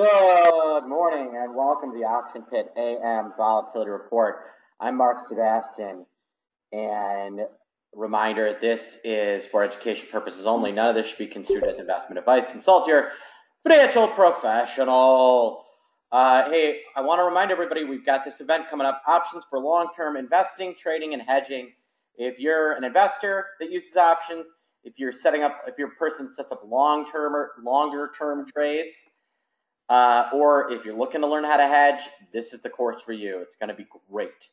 Good morning and welcome to the Option Pit AM Volatility Report. I'm Mark Sebastian, and reminder this is for education purposes only. None of this should be construed as investment advice. Consult your financial professional. Uh, hey, I want to remind everybody we've got this event coming up options for long term investing, trading, and hedging. If you're an investor that uses options, if you're setting up, if your person sets up long term or longer term trades, uh, or if you're looking to learn how to hedge, this is the course for you. It's going to be great.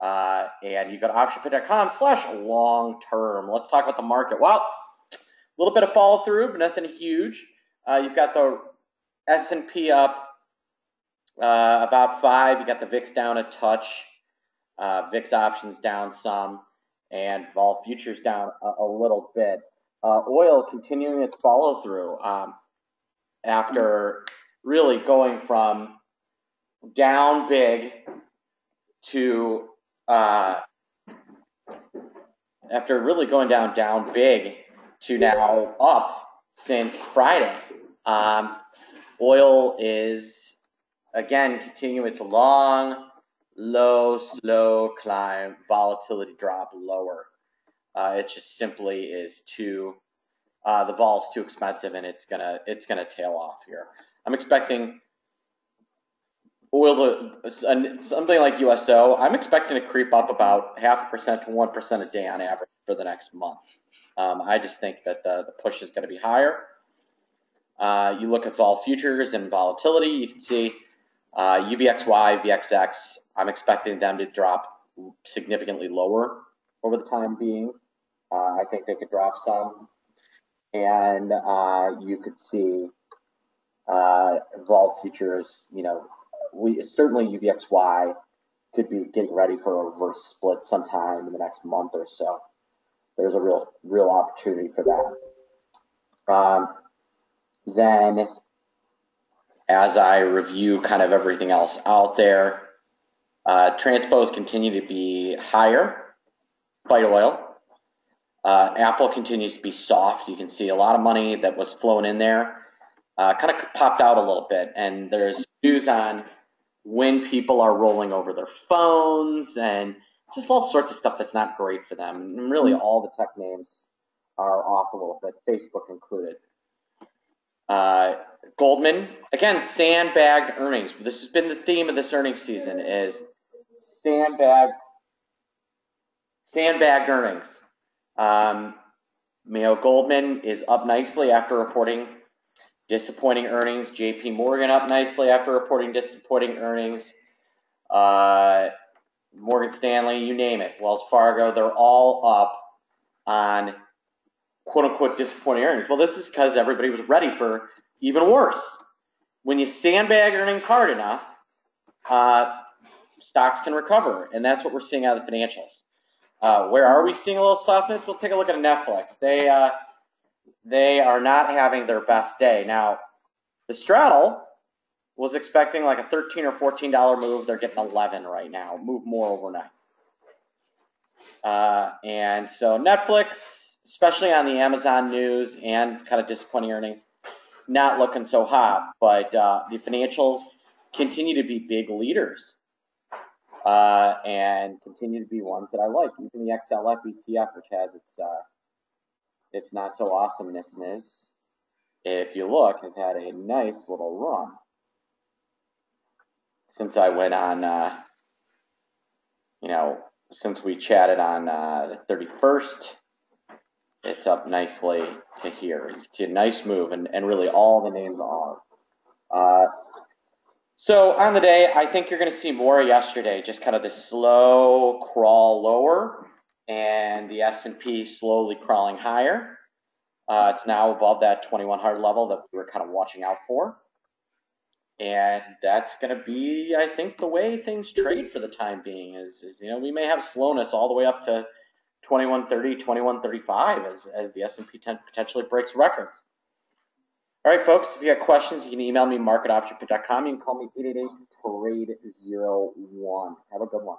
Uh, and you go to optionpit.com slash long term. Let's talk about the market. Well, a little bit of follow through, but nothing huge. Uh, you've got the S&P up uh, about five. You got the VIX down a touch. Uh, VIX options down some and vol futures down a, a little bit. Uh, oil continuing its follow through um, after really going from down big to uh, after really going down down big to now up since Friday. Um, oil is again continuing its long low, slow climb, volatility drop lower. Uh, it just simply is too, uh, the is too expensive and it's gonna it's gonna tail off here. I'm expecting oil to something like USO. I'm expecting to creep up about half a percent to one percent a day on average for the next month. Um, I just think that the, the push is going to be higher. Uh, you look at vol futures and volatility, you can see uh, UVXY, VXX, I'm expecting them to drop significantly lower over the time being. Uh, I think they could drop some. And uh, you could see uh, vol futures, you know, we certainly UVXY could be getting ready for a reverse split sometime in the next month or so. There's a real, real opportunity for that. Um, then as I review kind of everything else out there. Uh, transpos continue to be higher, Fight oil. Uh, Apple continues to be soft. You can see a lot of money that was flowing in there uh, kind of popped out a little bit. And there's news on when people are rolling over their phones and just all sorts of stuff that's not great for them. And really, all the tech names are off a little bit, Facebook included. Uh, Goldman, again, sandbagged earnings. This has been the theme of this earnings season is sandbag, sandbagged earnings. Um, you know, Goldman is up nicely after reporting disappointing earnings. JP Morgan up nicely after reporting disappointing earnings. Uh, Morgan Stanley, you name it. Wells Fargo, they're all up on quote unquote disappointing earnings. Well, this is because everybody was ready for even worse. When you sandbag earnings hard enough, uh, stocks can recover, and that's what we're seeing out of the financials. Uh, where are we seeing a little softness? We'll take a look at Netflix. They uh, they are not having their best day now. The straddle was expecting like a 13 or 14 dollar move. They're getting 11 right now. Move more overnight. Uh, and so Netflix, especially on the Amazon news and kind of disappointing earnings, not looking so hot. But uh, the financials continue to be big leaders uh, and continue to be ones that I like. Even the XLF ETF, which has its uh, its not so awesomeness, if you look, has had a nice little run since I went on. Uh, you know, since we chatted on uh, the 31st, it's up nicely to here. See a nice move, and, and really all the names are. Uh, so on the day, I think you're going to see more yesterday, just kind of the slow crawl lower, and the S&P slowly crawling higher. Uh, it's now above that 2100 level that we were kind of watching out for. And that's going to be, I think, the way things trade for the time being. Is, is you know we may have slowness all the way up to 2130, 2135 as, as the S&P potentially breaks records. All right, folks, if you have questions, you can email me, mark at optionpit.com. You can call me 888-TRADE-01. Have a good one.